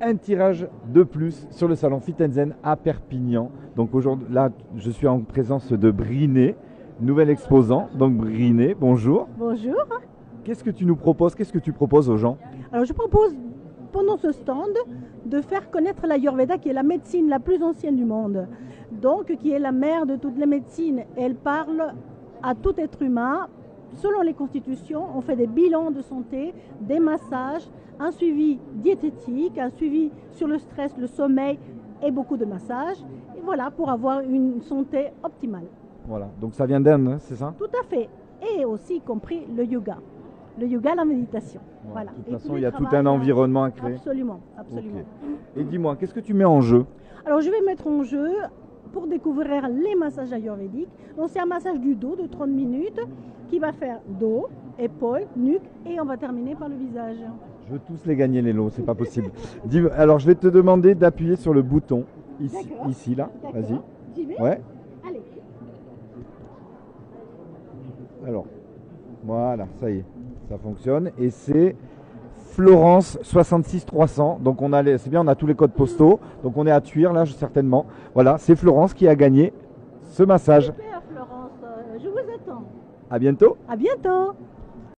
un tirage de plus sur le salon Fit Zen à Perpignan. Donc aujourd'hui, là, je suis en présence de Briné, nouvel exposant. Donc Briné, bonjour. Bonjour. Qu'est-ce que tu nous proposes? Qu'est-ce que tu proposes aux gens? Alors je propose pendant ce stand de faire connaître l'Ayurveda qui est la médecine la plus ancienne du monde. Donc qui est la mère de toutes les médecines. Elle parle à tout être humain. Selon les constitutions, on fait des bilans de santé, des massages, un suivi diététique, un suivi sur le stress, le sommeil et beaucoup de massages. Et voilà, pour avoir une santé optimale. Voilà, donc ça vient d'Inde, hein, c'est ça? Tout à fait. Et aussi compris le yoga. Le yoga, la méditation. Voilà. De toute Et façon, il y a tout un environnement à créer. Absolument, absolument. Et dis-moi, qu'est-ce que tu mets en jeu? Alors je vais mettre en jeu pour découvrir les massages ayurvédiques. Donc c'est un massage du dos de 30 minutes qui va faire dos, épaules, nuque et on va terminer par le visage. Je veux tous les gagner les lots, c'est pas possible. Dis- alors je vais te demander d'appuyer sur le bouton ici, ici là. Vas-y. Ouais. Allez. Alors, voilà, ça y est, ça fonctionne. Et c'est Florence 66300. Donc on a les, c'est bien, on a tous les codes postaux. Donc on est à Tuire là, certainement. Voilà, c'est Florence qui a gagné ce massage. Super Florence, Euh, je vous attends. À bientôt. À bientôt.